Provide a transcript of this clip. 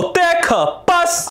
That cup.